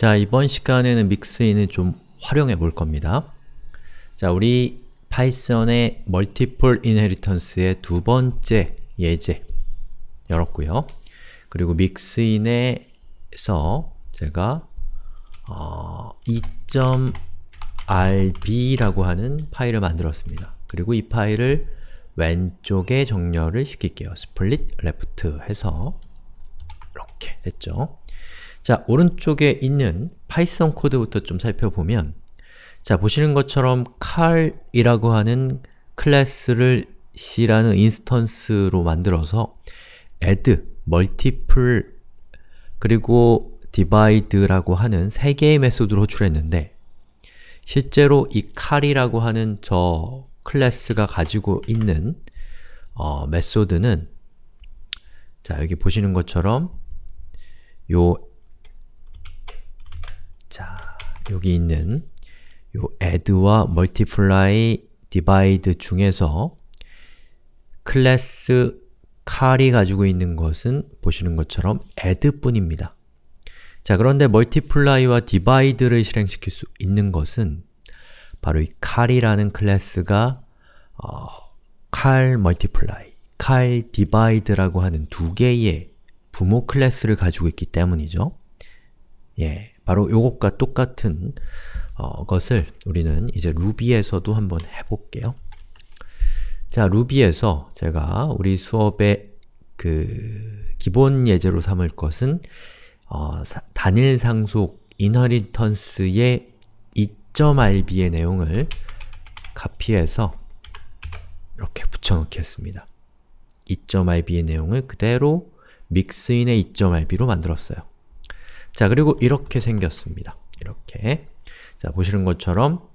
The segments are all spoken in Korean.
자, 이번 시간에는 mixin을 좀 활용해 볼 겁니다. 자, 우리 파이썬의 multiple inheritance의 두 번째 예제 열었고요. 그리고 mixin에서 제가 어, 2.rb라고 하는 파일을 만들었습니다. 그리고 이 파일을 왼쪽에 정렬을 시킬게요. split left 해서 이렇게 됐죠. 자, 오른쪽에 있는 파이썬 코드부터 좀 살펴보면 자, 보시는 것처럼 칼이라고 하는 클래스를 C라는 instance로 만들어서 add, multiply, 그리고 divide라고 하는 세 개의 method로 호출했는데 실제로 이 칼이라고 하는 저 클래스가 가지고 있는 어, 메소드는 자, 여기 보시는 것처럼 요 자, 여기 있는 요 add와 multiply, divide 중에서 클래스 칼이 가지고 있는 것은 보시는 것처럼 add 뿐입니다. 자, 그런데 multiply와 divide를 실행시킬 수 있는 것은 바로 이 칼이라는 클래스가 어, Cal multiply, Cal divide라고 하는 두 개의 부모 클래스를 가지고 있기 때문이죠. 예, 바로 요것과 똑같은 어, 것을 우리는 이제 루비에서도 한번 해볼게요. 자, 루비에서 제가 우리 수업의 그 기본 예제로 삼을 것은 어, 사, 단일 상속 inheritance의 2.rb의 내용을 카피해서 이렇게 붙여넣겠습니다. 2.rb의 내용을 그대로 믹스인의 2.rb로 만들었어요. 자, 그리고 이렇게 생겼습니다. 이렇게 자, 보시는 것처럼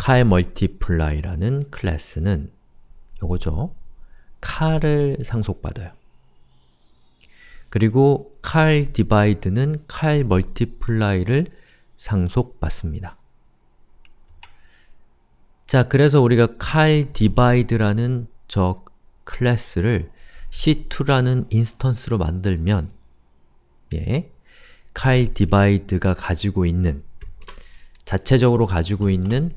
car multiply라는 클래스는 요거죠. 칼을 상속받아요. 그리고 car divide는 car multiply를 상속받습니다. 자, 그래서 우리가 Cal divide라는 저 클래스를 c2라는 instance로 만들면 예, Cal divide가 가지고 있는 자체적으로 가지고 있는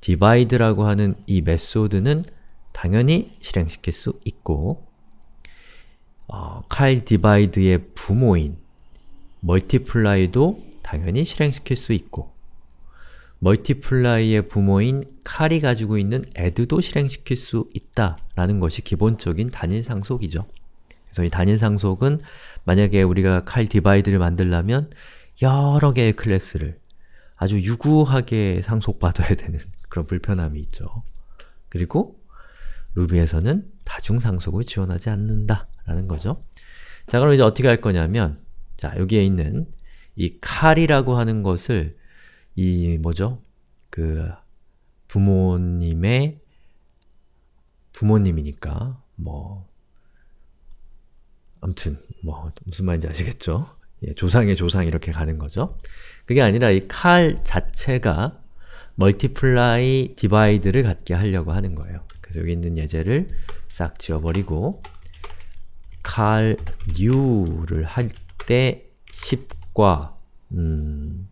divide라고 하는 이 method는 당연히 실행시킬 수 있고 어, 칼 디바이드의 부모인 multiply도 당연히 실행시킬 수 있고 multiply의 부모인 칼이 가지고 있는 add도 실행시킬 수 있다라는 것이 기본적인 단일 상속이죠. 그래서 이 단일 상속은 만약에 우리가 칼 디바이드를 만들려면 여러 개의 클래스를 아주 유구하게 상속받아야 되는 그런 불편함이 있죠. 그리고 루비에서는 다중 상속을 지원하지 않는다 라는 거죠. 자, 그럼 이제 어떻게 할 거냐면 자, 여기에 있는 이 칼이라고 하는 것을 이 뭐죠? 그 부모님의 부모님이니까 뭐 아무튼 뭐 무슨 말인지 아시겠죠? 예, 조상의 조상 이렇게 가는 거죠. 그게 아니라 이 칼 자체가 멀티플라이 디바이드를 갖게 하려고 하는 거예요. 그래서 여기 있는 예제를 싹 지워버리고 칼 new를 할 때 10과 음,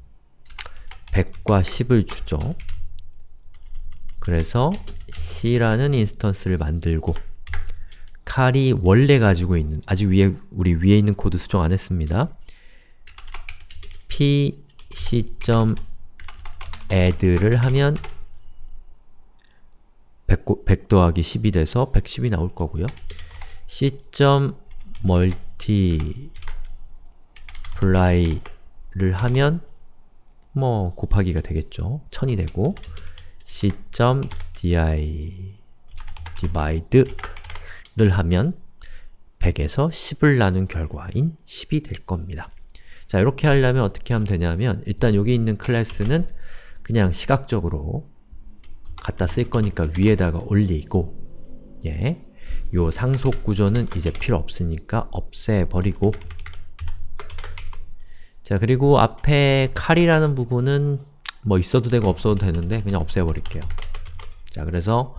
100과 10을 주죠. 그래서 c라는 instance를 만들고 칼이 원래 가지고 있는 아직 위에 우리 위에 있는 코드 수정 안 했습니다. p c add를 하면 100, 100 더하기 10이 돼서 110이 나올 거고요. c.multiply를 하면 뭐 곱하기가 되겠죠. 1000이 되고 c.di divide 를 하면 100에서 10을 나눈 결과인 10이 될 겁니다. 자, 이렇게 하려면 어떻게 하면 되냐면 일단 여기 있는 클래스는 그냥 시각적으로 갖다 쓸 거니까 위에다가 올리고 예, 요 상속 구조는 이제 필요 없으니까 없애버리고 자 그리고 앞에 칼이라는 부분은 뭐 있어도 되고 없어도 되는데 그냥 없애버릴게요 자 그래서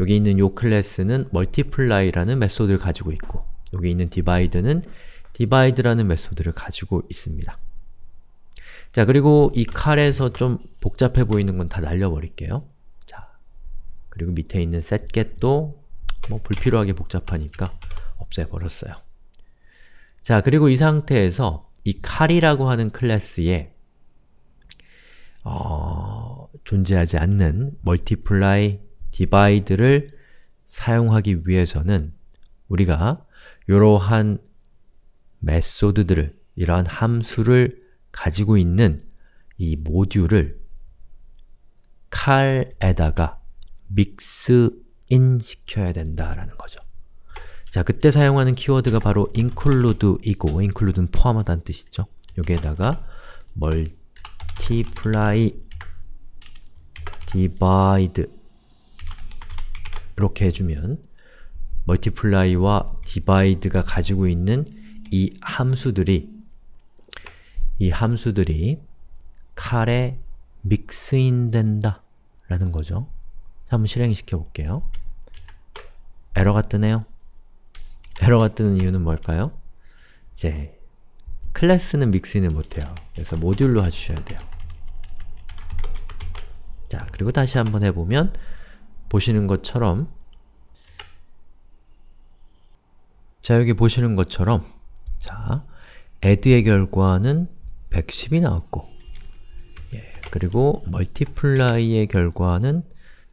여기 있는 요 클래스는 multiply라는 메소드를 가지고 있고 여기 있는 divide는 divide라는 메소드를 가지고 있습니다 자, 그리고 이 칼에서 좀 복잡해 보이는 건 다 날려버릴게요. 자, 그리고 밑에 있는 setget도 뭐 불필요하게 복잡하니까 없애버렸어요. 자, 그리고 이 상태에서 이 칼이라고 하는 클래스에 어, 존재하지 않는 multiply, divide를 사용하기 위해서는 우리가 이러한 메소드들을, 이러한 함수를 가지고 있는 이 모듈을 칼에다가 믹스인 시켜야 된다라는 거죠. 자, 그때 사용하는 키워드가 바로 include이고 include는 포함하다는 뜻이죠. 여기에다가 multiply, divide 이렇게 해주면 multiply와 divide가 가지고 있는 이 함수들이 이 함수들이 칼에 믹스인 된다 라는 거죠. 자, 한번 실행시켜 볼게요. 에러가 뜨네요. 에러가 뜨는 이유는 뭘까요? 이제 클래스는 믹스인을 못해요. 그래서 모듈로 해주셔야 돼요. 자, 그리고 다시 한번 해보면 보시는 것처럼 자, 여기 보시는 것처럼 자, add의 결과는 110이 나왔고 예, 그리고 multiply의 결과는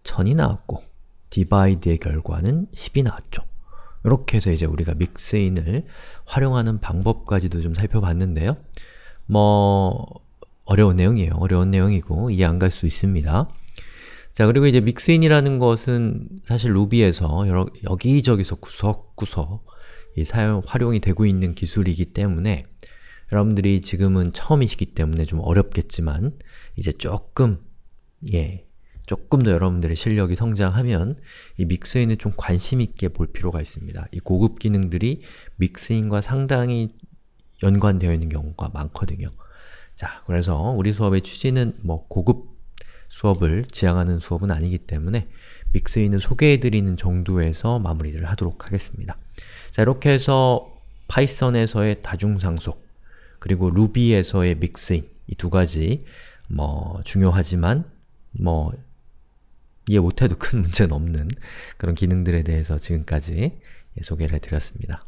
1000이 나왔고 divide의 결과는 10이 나왔죠. 이렇게 해서 이제 우리가 믹스인을 활용하는 방법까지도 좀 살펴봤는데요. 뭐 어려운 내용이에요. 어려운 내용이고 이해 안 갈 수 있습니다. 자, 그리고 이제 믹스인이라는 것은 사실 루비에서 여러, 여기저기서 구석구석 이 사용, 활용이 되고 있는 기술이기 때문에 여러분들이 지금은 처음이시기 때문에 좀 어렵겠지만 이제 조금 예, 조금 더 여러분들의 실력이 성장하면 이 믹스인을 좀 관심 있게 볼 필요가 있습니다. 이 고급 기능들이 믹스인과 상당히 연관되어 있는 경우가 많거든요. 자, 그래서 우리 수업의 취지는 뭐 고급 수업을 지향하는 수업은 아니기 때문에 믹스인을 소개해드리는 정도에서 마무리를 하도록 하겠습니다. 자, 이렇게 해서 파이썬에서의 다중상속 그리고 루비에서의 믹스인 이 두 가지 뭐 중요하지만 뭐 이해 못해도 큰 문제는 없는 그런 기능들에 대해서 지금까지 소개를 해드렸습니다.